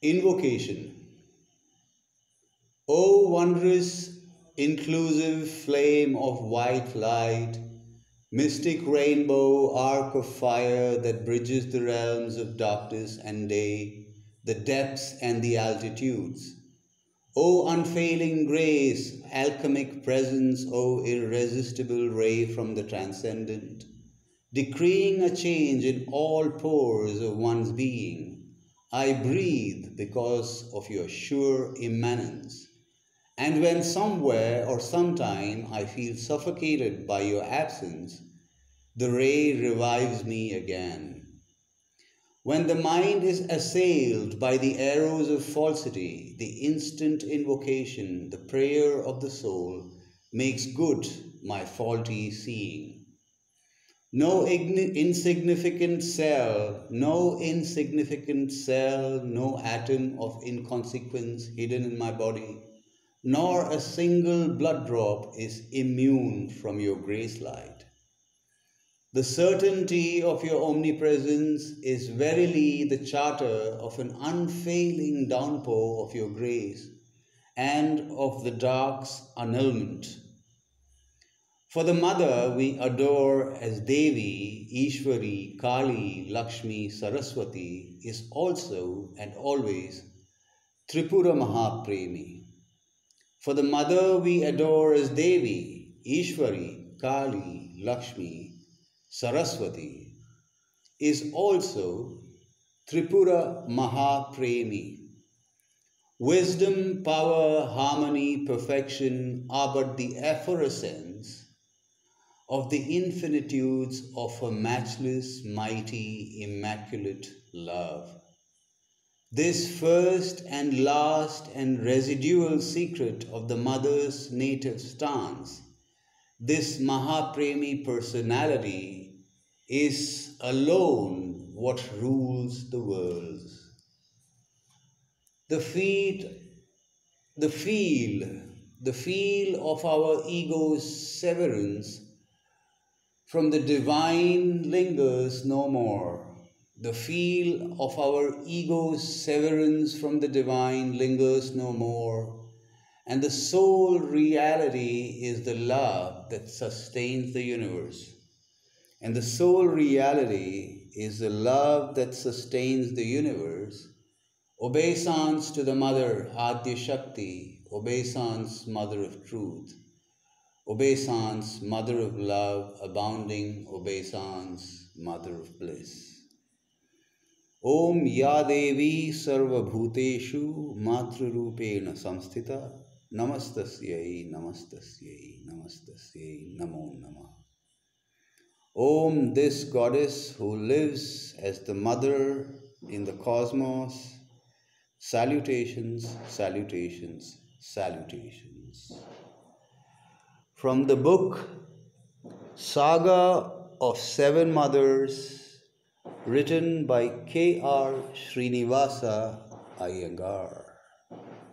Invocation O wondrous, inclusive flame of white light, mystic rainbow arc of fire that bridges the realms of darkness and day, the depths and the altitudes. O unfailing grace, alchemic presence, O irresistible ray from the transcendent, decreeing a change in all pores of one's being I breathe because of your sure immanence. And when somewhere or sometime I feel suffocated by your absence, the ray revives me again. When the mind is assailed by the arrows of falsity, the instant invocation, the prayer of the soul, makes good my faulty seeing. No insignificant cell, no insignificant cell, no atom of inconsequence hidden in my body, nor a single blood drop is immune from your grace light. The certainty of your omnipresence is verily the charter of an unfailing downpour of your grace and of the dark's annulment for the mother we adore as Devi, Ishwari, Kali, Lakshmi, Saraswati is also and always Tripura Mahapremi. For the mother we adore as Devi, Ishwari, Kali, Lakshmi, Saraswati is also Tripura Mahapremi. Wisdom, power, harmony, perfection are but the efflorescence of the infinitudes of a matchless, mighty, immaculate love. This first and last and residual secret of the mother's native stance, this Mahapremi personality, is alone what rules the world. The feet, the feel, the feel of our ego's severance from the divine lingers no more. The feel of our ego's severance from the divine lingers no more. And the sole reality is the love that sustains the universe. And the sole reality is the love that sustains the universe. Obeisance to the Mother, Adya Shakti, obeisance, Mother of Truth. Obeisance, Mother of Love, abounding obeisance, Mother of Bliss. Om Ya Devi Sarvabhuteshu Matrurupena Samstita Namastasyai Namastasyai Namastasyai Namo Namah. Om, this goddess who lives as the mother in the cosmos, salutations, salutations, salutations from the book Saga of Seven Mothers, written by K.R. Srinivasa Iyengar.